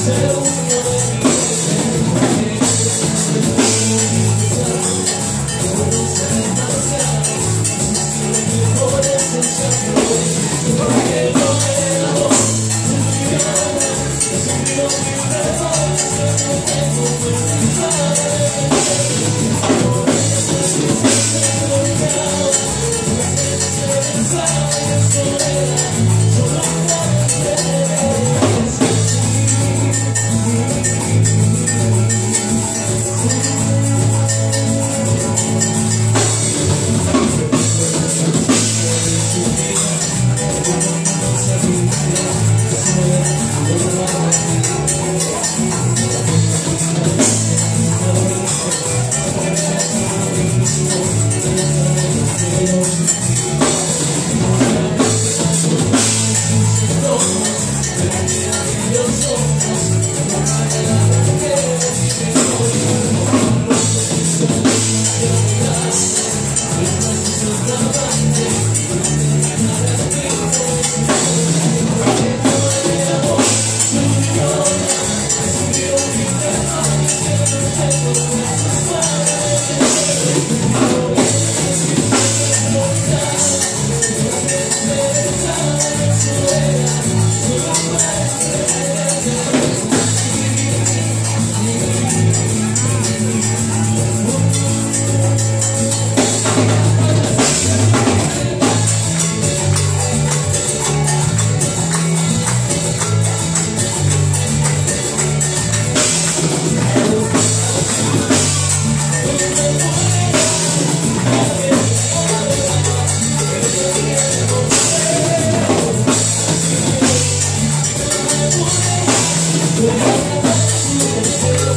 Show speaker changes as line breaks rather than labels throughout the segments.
seu I'm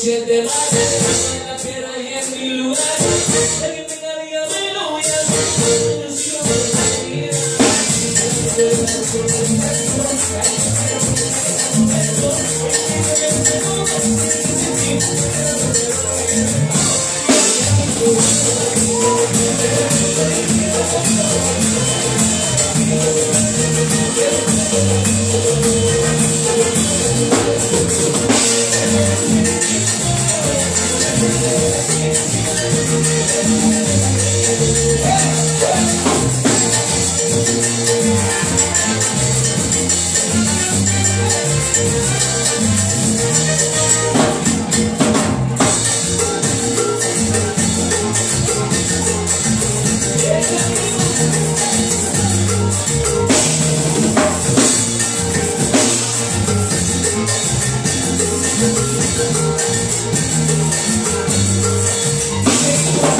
siete mares, イエイ!